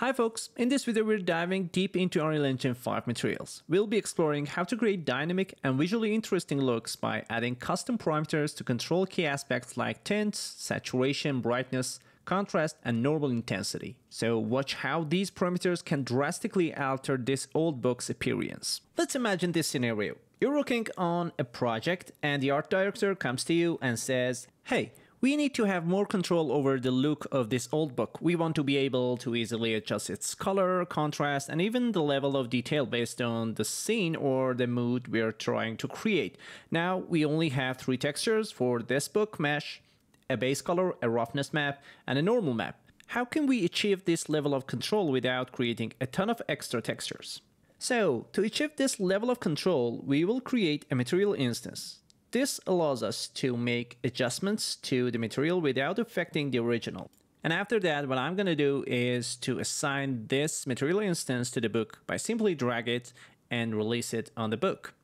Hi folks, in this video we're diving deep into Unreal Engine 5 materials. We'll be exploring how to create dynamic and visually interesting looks by adding custom parameters to control key aspects like tints, saturation, brightness, contrast, and normal intensity. So watch how these parameters can drastically alter this old book's appearance. Let's imagine this scenario. You're working on a project and the art director comes to you and says, Hey, we need to have more control over the look of this old book. We want to be able to easily adjust its color, contrast, and even the level of detail based on the scene or the mood we're trying to create. Now, we only have three textures for this book mesh, a base color, a roughness map, and a normal map. How can we achieve this level of control without creating a ton of extra textures? So, to achieve this level of control, we will create a material instance. This allows us to make adjustments to the material without affecting the original. And after that, what I'm going to do is to assign this material instance to the book by simply drag it and release it on the book.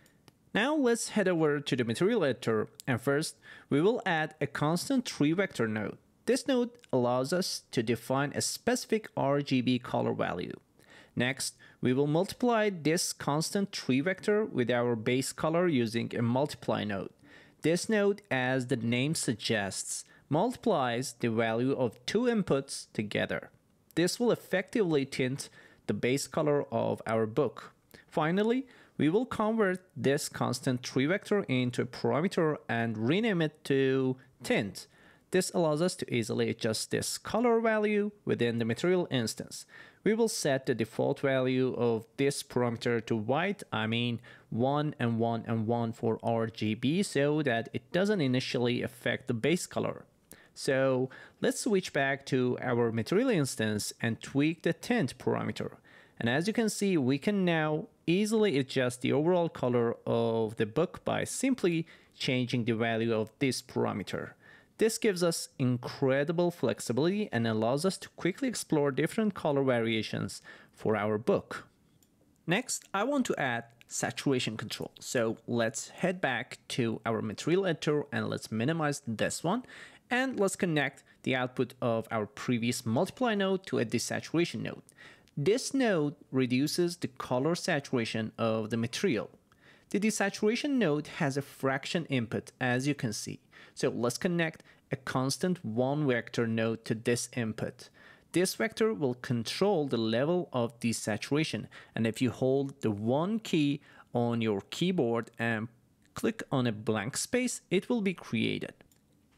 Now let's head over to the material editor and first we will add a constant three vector node. This node allows us to define a specific RGB color value. Next, we will multiply this constant three vector with our base color using a multiply node. This node, as the name suggests, multiplies the value of two inputs together. This will effectively tint the base color of our book. Finally, we will convert this constant three vector into a parameter and rename it to tint. This allows us to easily adjust this color value within the material instance. We will set the default value of this parameter to white, I mean 1 and 1 and 1 for RGB so that it doesn't initially affect the base color. So let's switch back to our material instance and tweak the tint parameter. And as you can see, we can now easily adjust the overall color of the book by simply changing the value of this parameter. This gives us incredible flexibility and allows us to quickly explore different color variations for our book. Next, I want to add saturation control. So let's head back to our material editor and let's minimize this one. And let's connect the output of our previous multiply node to a desaturation node. This node reduces the color saturation of the material. The desaturation node has a fraction input as you can see. So let's connect a constant one vector node to this input. This vector will control the level of desaturation and if you hold the one key on your keyboard and click on a blank space, it will be created.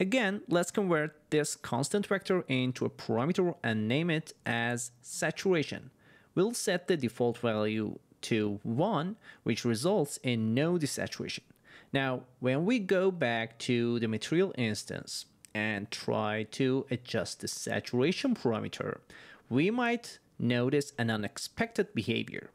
Again, let's convert this constant vector into a parameter and name it as saturation. We'll set the default value to 1, which results in no desaturation. Now, when we go back to the material instance and try to adjust the saturation parameter, we might notice an unexpected behavior.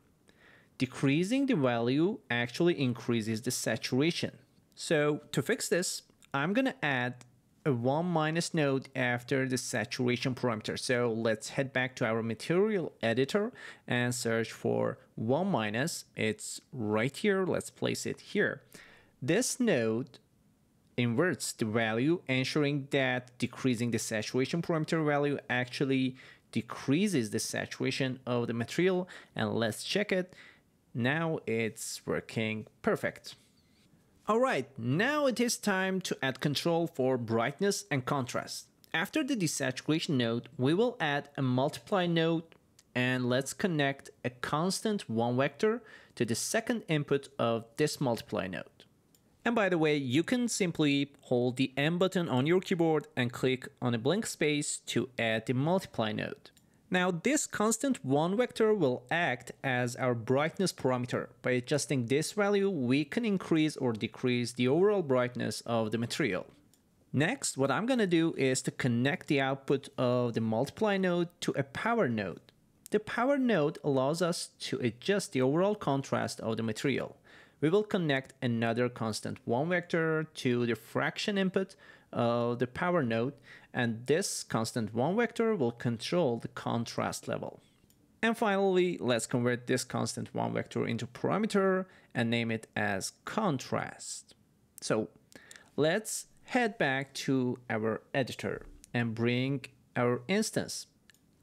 Decreasing the value actually increases the saturation. So to fix this, I'm going to add a 1 minus node after the saturation parameter. So let's head back to our material editor and search for 1 minus. It's right here. Let's place it here. This node inverts the value, ensuring that decreasing the saturation parameter value actually decreases the saturation of the material. And let's check it. Now it's working perfect. Alright, now it is time to add control for brightness and contrast. After the desaturation node, we will add a multiply node and let's connect a constant one vector to the second input of this multiply node. And by the way, you can simply hold the M button on your keyboard and click on a blank space to add the multiply node. Now this constant one vector will act as our brightness parameter. By adjusting this value, we can increase or decrease the overall brightness of the material. Next, what I'm gonna do is to connect the output of the multiply node to a power node. The power node allows us to adjust the overall contrast of the material we will connect another constant one vector to the fraction input of the power node, and this constant one vector will control the contrast level. And finally, let's convert this constant one vector into parameter and name it as contrast. So let's head back to our editor and bring our instance.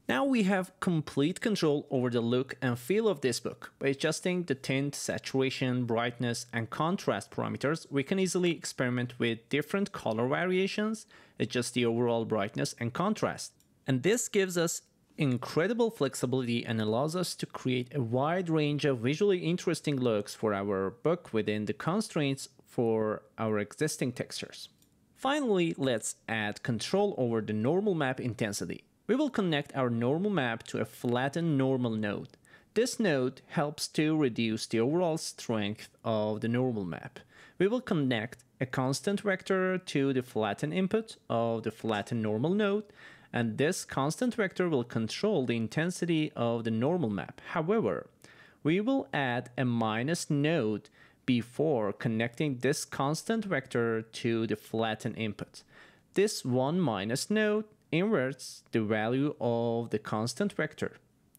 Now we have complete control over the look and feel of this book. By adjusting the tint, saturation, brightness, and contrast parameters, we can easily experiment with different color variations, adjust the overall brightness and contrast. And this gives us incredible flexibility and allows us to create a wide range of visually interesting looks for our book within the constraints for our existing textures. Finally, let's add control over the normal map intensity we will connect our normal map to a flattened normal node. This node helps to reduce the overall strength of the normal map. We will connect a constant vector to the flattened input of the flattened normal node, and this constant vector will control the intensity of the normal map. However, we will add a minus node before connecting this constant vector to the flattened input. This one minus node inverts the value of the constant vector.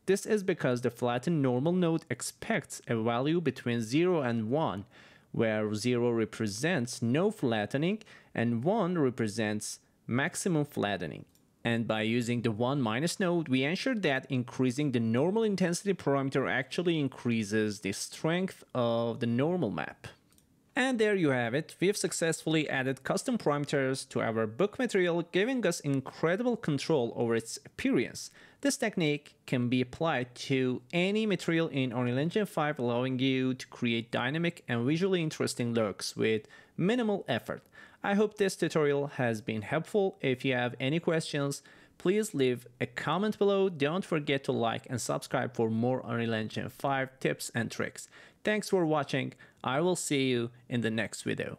This is because the flattened normal node expects a value between 0 and 1, where 0 represents no flattening and 1 represents maximum flattening. And by using the 1 minus node, we ensure that increasing the normal intensity parameter actually increases the strength of the normal map. And there you have it, we've successfully added custom parameters to our book material, giving us incredible control over its appearance. This technique can be applied to any material in Unreal Engine 5, allowing you to create dynamic and visually interesting looks with minimal effort. I hope this tutorial has been helpful. If you have any questions, please leave a comment below. Don't forget to like and subscribe for more Unreal Engine 5 tips and tricks. Thanks for watching. I will see you in the next video.